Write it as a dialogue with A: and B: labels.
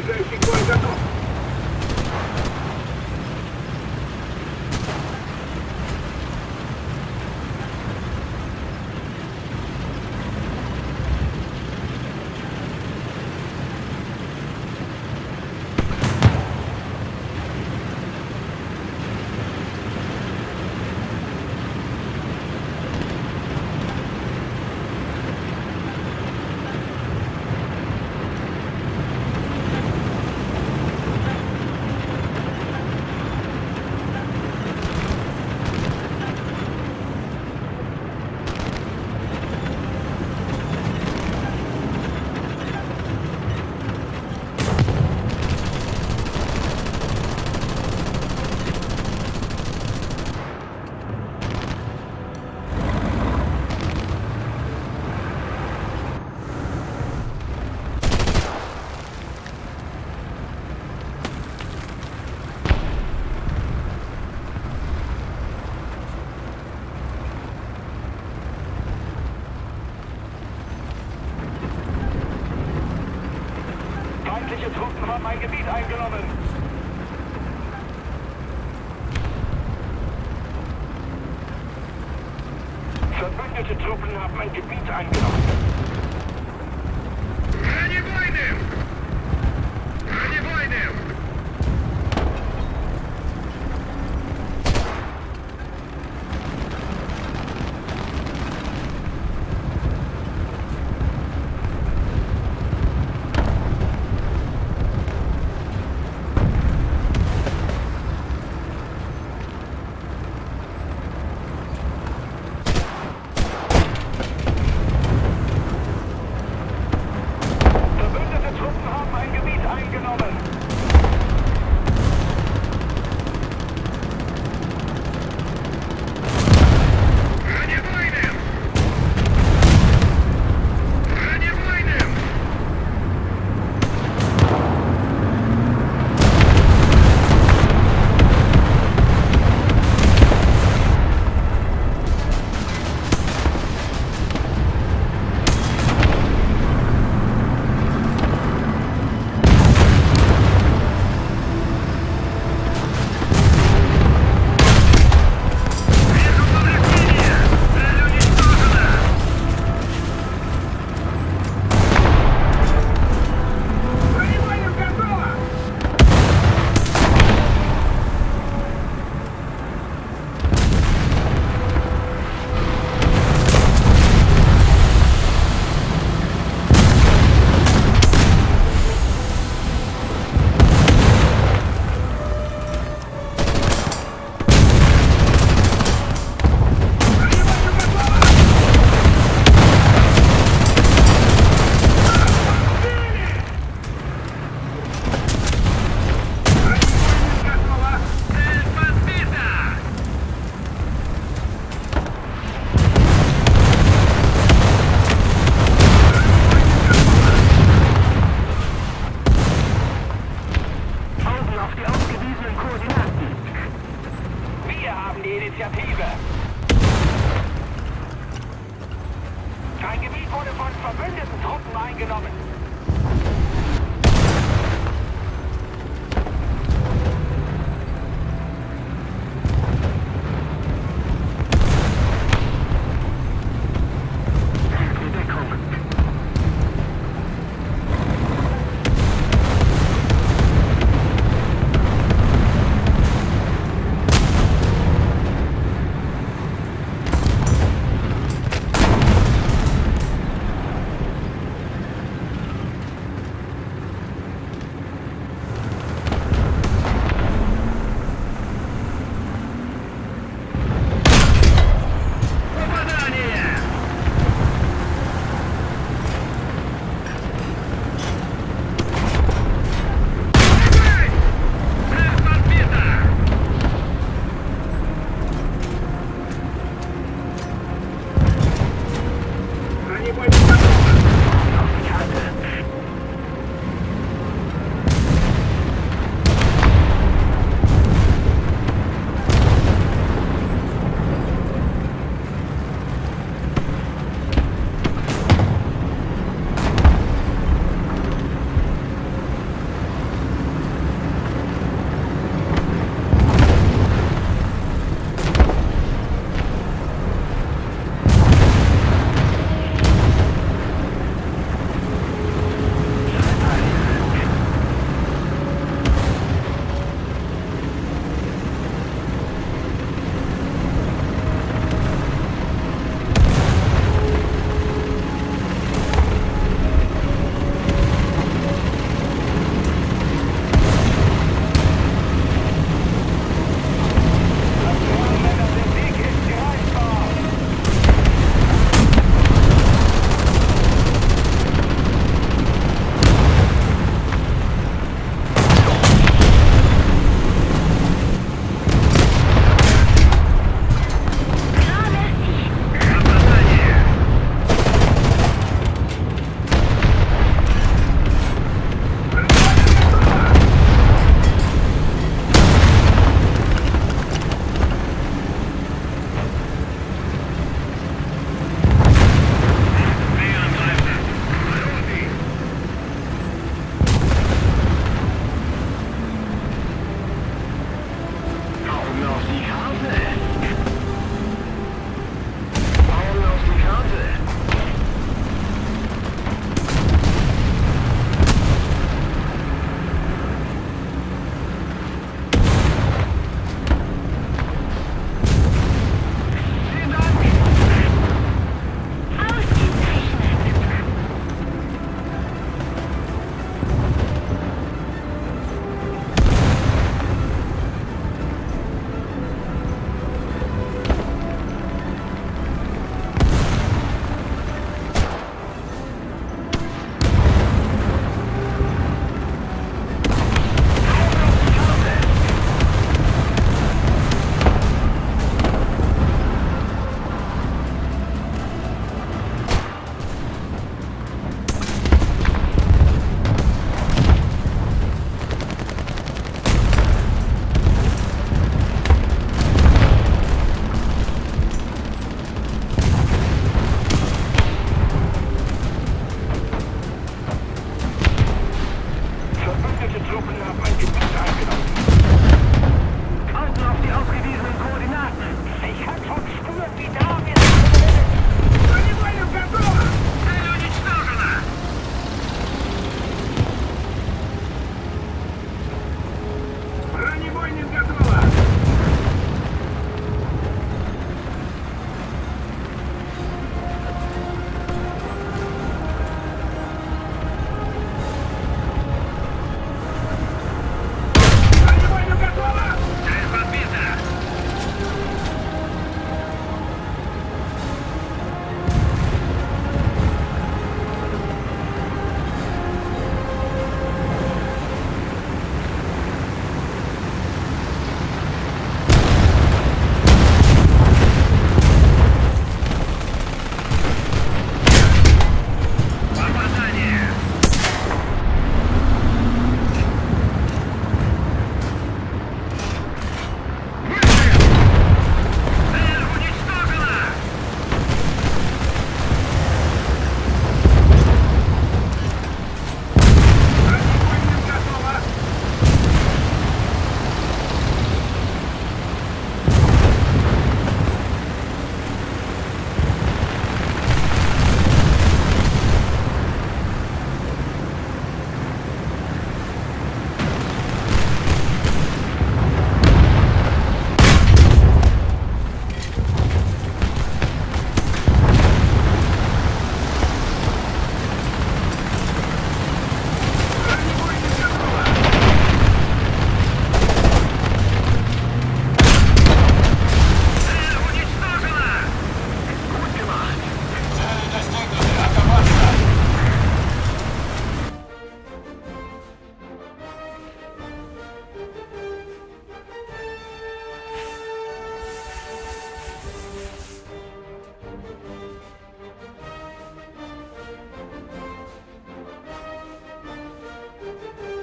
A: 250 não.
B: Feindliche Truppen haben mein Gebiet eingenommen. Verbündete Truppen haben mein Gebiet eingenommen. Ready, ausgewiesenen Koordinaten. Wir haben die Initiative. Ein Gebiet wurde von verbündeten Truppen eingenommen.